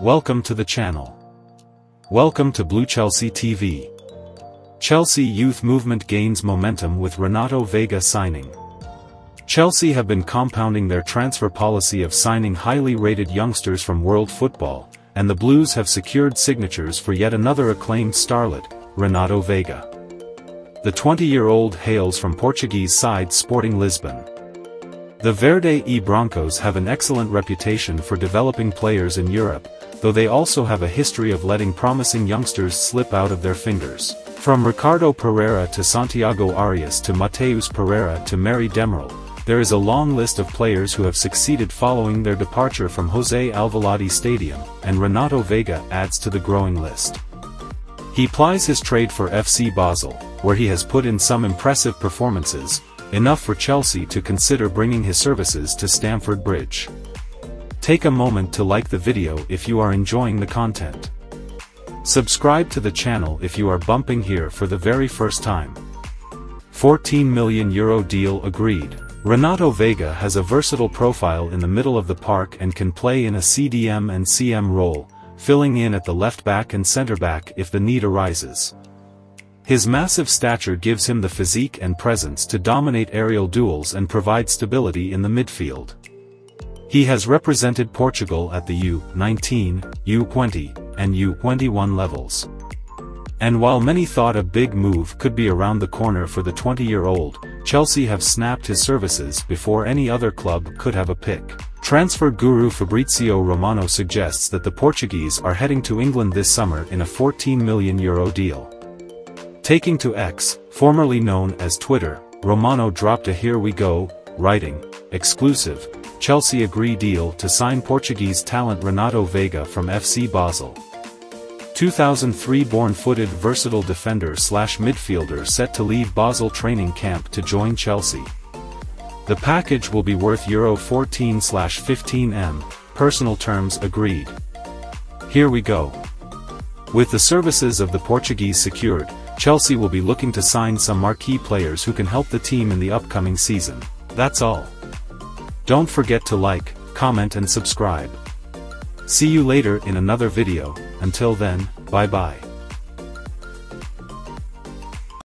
Welcome to the channel. Welcome to Blue Chelsea TV. Chelsea youth movement gains momentum with Renato Veiga signing. Chelsea have been compounding their transfer policy of signing highly rated youngsters from world football, and the Blues have secured signatures for yet another acclaimed starlet, Renato Veiga. The 20-year-old hails from Portuguese side Sporting Lisbon. The Verde e Brancos have an excellent reputation for developing players in Europe, though they also have a history of letting promising youngsters slip out of their fingers. From Ricardo Pereira to Santiago Arias to Matheus Pereira to Merih Demiral, there is a long list of players who have succeeded following their departure from José Alvalade Stadium, and Renato Veiga adds to the growing list. He plies his trade for FC Basel, where he has put in some impressive performances, enough for Chelsea to consider bringing his services to Stamford Bridge. Take a moment to like the video if you are enjoying the content. Subscribe to the channel if you are bumping here for the very first time. 14 million euro deal agreed. Renato Veiga has a versatile profile in the middle of the park and can play in a CDM and CM role, filling in at the left back and center back if the need arises. His massive stature gives him the physique and presence to dominate aerial duels and provide stability in the midfield. He has represented Portugal at the U-19, U-20, and U-21 levels. And while many thought a big move could be around the corner for the 20-year-old, Chelsea have snapped his services before any other club could have a pick. Transfer guru Fabrizio Romano suggests that the Portuguese are heading to England this summer in a 14 million euro deal. Taking to X, formerly known as Twitter, Romano dropped a Here We Go, writing, exclusive, Chelsea agree deal to sign Portuguese talent Renato Veiga from FC Basel. 2003 born-footed versatile defender slash midfielder set to leave Basel training camp to join Chelsea. The package will be worth Euro 14 slash 15m, personal terms agreed. Here we go. With the services of the Portuguese secured, Chelsea will be looking to sign some marquee players who can help the team in the upcoming season. That's all. Don't forget to like, comment and subscribe. See you later in another video, until then, bye bye.